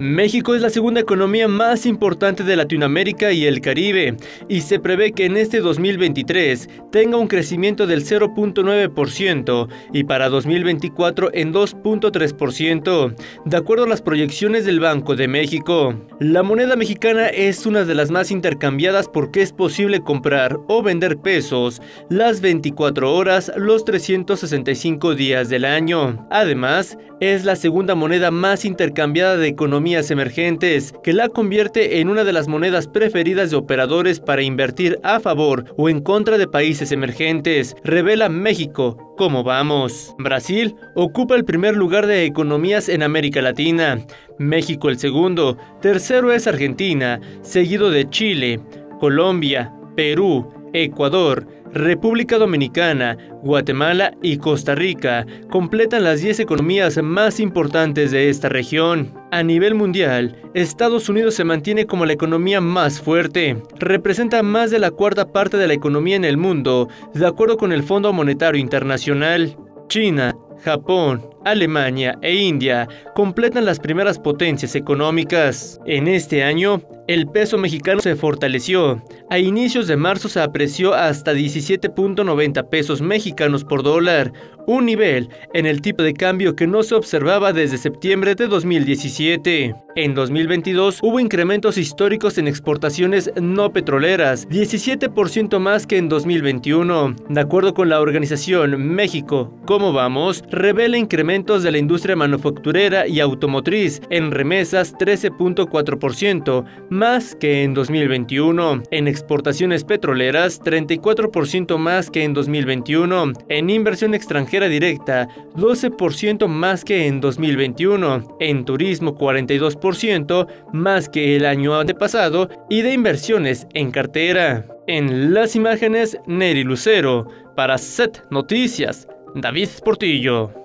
México es la segunda economía más importante de Latinoamérica y el Caribe, y se prevé que en este 2023 tenga un crecimiento del 0.9% y para 2024 en 2.3%, de acuerdo a las proyecciones del Banco de México. La moneda mexicana es una de las más intercambiadas porque es posible comprar o vender pesos las 24 horas los 365 días del año. Además, es la segunda moneda más intercambiada de economía emergentes, que la convierte en una de las monedas preferidas de operadores para invertir a favor o en contra de países emergentes, revela México. ¿Cómo vamos? Brasil ocupa el primer lugar de economías en América Latina, México el segundo, tercero es Argentina, seguido de Chile, Colombia, Perú, Ecuador, República Dominicana, Guatemala y Costa Rica completan las 10 economías más importantes de esta región. A nivel mundial, Estados Unidos se mantiene como la economía más fuerte. Representa más de la cuarta parte de la economía en el mundo, de acuerdo con el Fondo Monetario Internacional. China, Japón, Alemania e India completan las primeras potencias económicas. En este año, el peso mexicano se fortaleció. A inicios de marzo se apreció hasta 17.90 pesos mexicanos por dólar, un nivel en el tipo de cambio que no se observaba desde septiembre de 2017. En 2022 hubo incrementos históricos en exportaciones no petroleras, 17% más que en 2021. De acuerdo con la organización México, ¿cómo vamos? Revela incrementos de la industria manufacturera y automotriz en remesas 13.4%, más que en 2021. En exportaciones petroleras 34% más que en 2021. En inversión extranjera directa 12% más que en 2021. En turismo 42% más que el año antepasado y de inversiones en cartera. En las imágenes, Neri Lucero. Para Set Noticias, David Portillo.